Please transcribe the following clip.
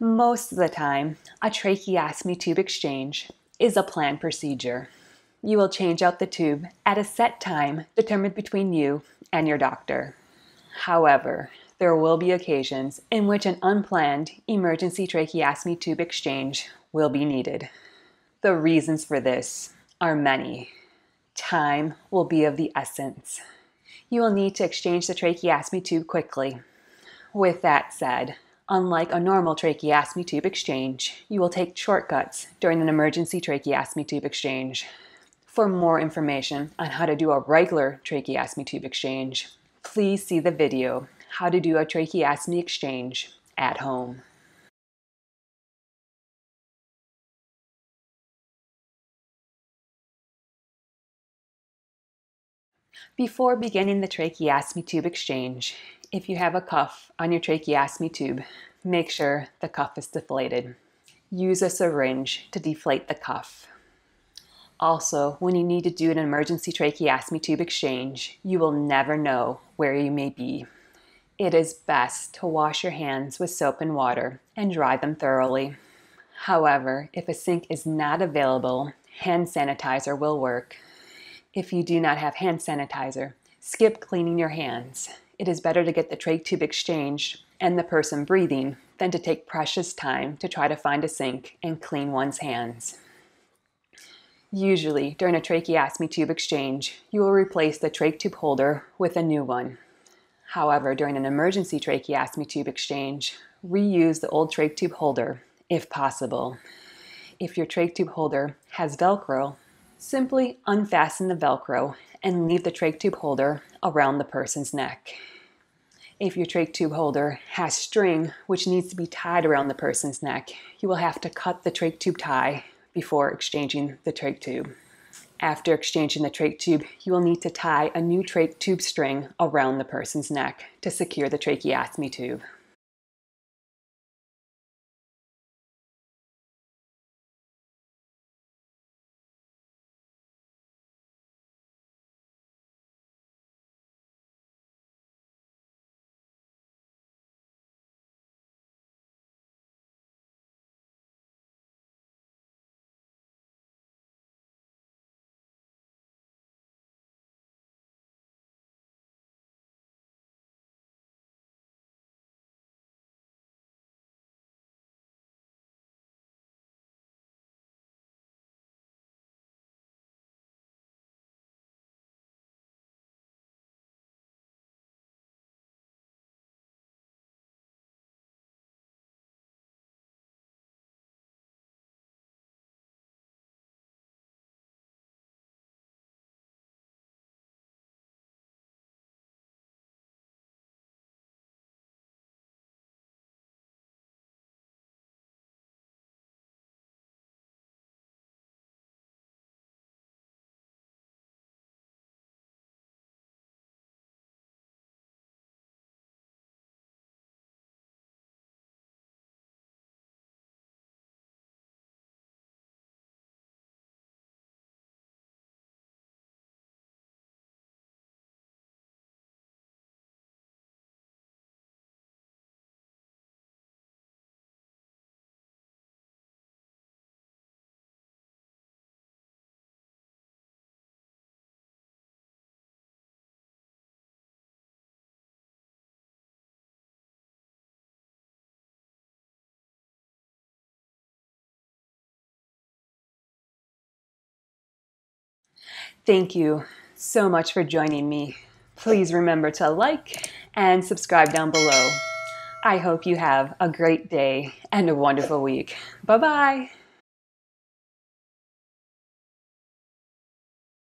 Most of the time, a tracheostomy tube exchange is a planned procedure. You will change out the tube at a set time determined between you and your doctor. However, there will be occasions in which an unplanned emergency tracheostomy tube exchange will be needed. The reasons for this are many. Time will be of the essence. You will need to exchange the tracheostomy tube quickly. With that said, Unlike a normal tracheostomy tube exchange, you will take shortcuts during an emergency tracheostomy tube exchange. For more information on how to do a regular tracheostomy tube exchange, please see the video, How to do a tracheostomy exchange at home. Before beginning the tracheostomy tube exchange, if you have a cuff on your tracheostomy tube, make sure the cuff is deflated. Use a syringe to deflate the cuff. Also, when you need to do an emergency tracheostomy tube exchange, you will never know where you may be. It is best to wash your hands with soap and water and dry them thoroughly. However, if a sink is not available, hand sanitizer will work. If you do not have hand sanitizer, skip cleaning your hands it is better to get the trach tube exchanged and the person breathing than to take precious time to try to find a sink and clean one's hands. Usually, during a tracheostomy tube exchange, you will replace the trach tube holder with a new one. However, during an emergency tracheostomy tube exchange, reuse the old trach tube holder if possible. If your trach tube holder has Velcro, simply unfasten the Velcro and leave the trach tube holder around the person's neck. If your trach tube holder has string which needs to be tied around the person's neck, you will have to cut the trach tube tie before exchanging the trach tube. After exchanging the trach tube, you will need to tie a new trach tube string around the person's neck to secure the tracheostomy tube. Thank you so much for joining me. Please remember to like and subscribe down below. I hope you have a great day and a wonderful week. Bye bye.